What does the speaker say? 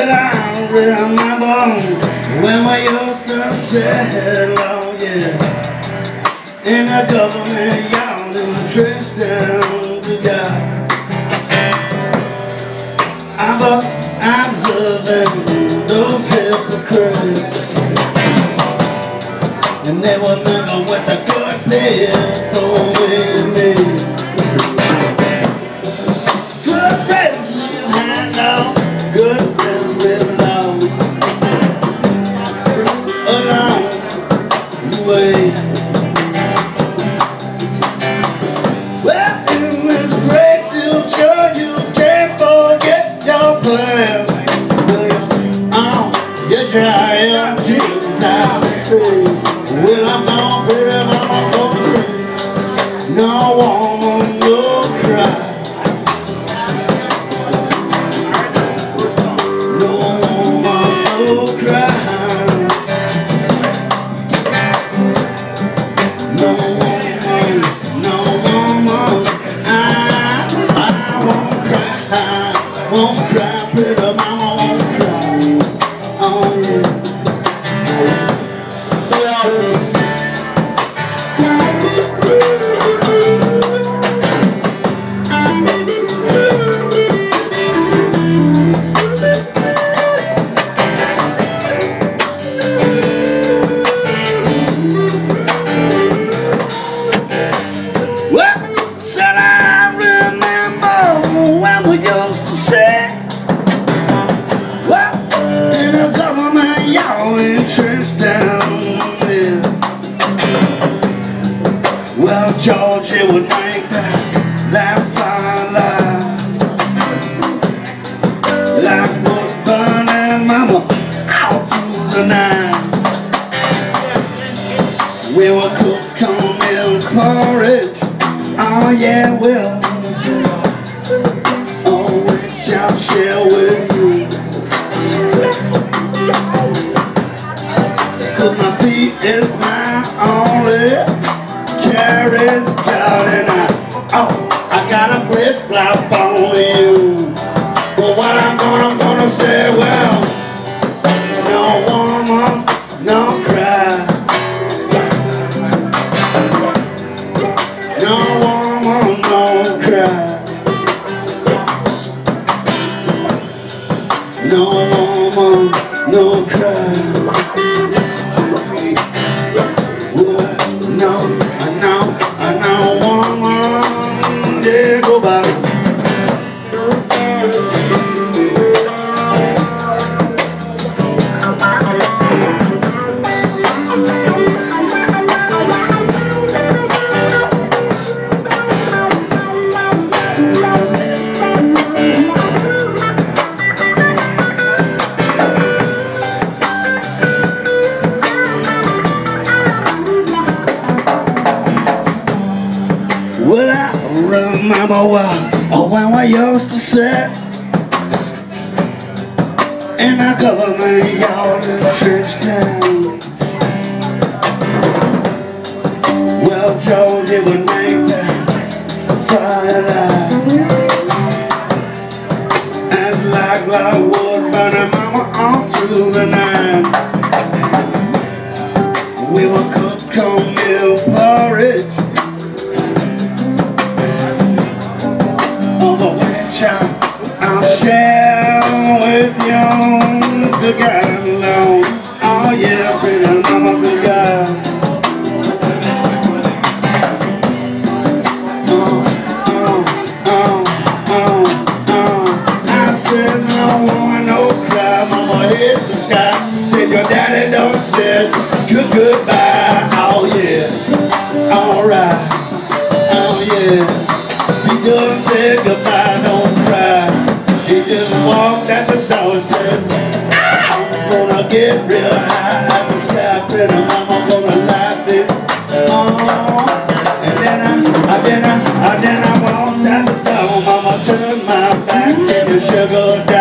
Said I remember when we used to sit along, yeah. In the government yard and tricks down to God. I'm observing those hypocrites. And they were living with a good man, don't é well, in government down. Well, Georgie would make that, that fire light. Like wood burning mama out through the night. We were cook cornmeal porridge. Oh yeah, well, Cause my feet is my only carriage got and I, oh, I got a flip flop on you. But what I'm gonna, I'm gonna say, well, no woman, no cry. No woman, no cry. No woman, no cry. Remember well, oh, when oh, we used to sit in a government yard in Trench Town. Well, Georgie would make that fire light. As like like wood burning mama all through the night. I, I'll share with you. Good God alone. Oh yeah, pretty mama, good God. Oh, oh, oh, oh, oh. I said no woman, no cry. Mama hit the sky. Said your daddy don't said good goodbye. Oh yeah, alright. Oh yeah. He done said goodbye, don't the sugar down.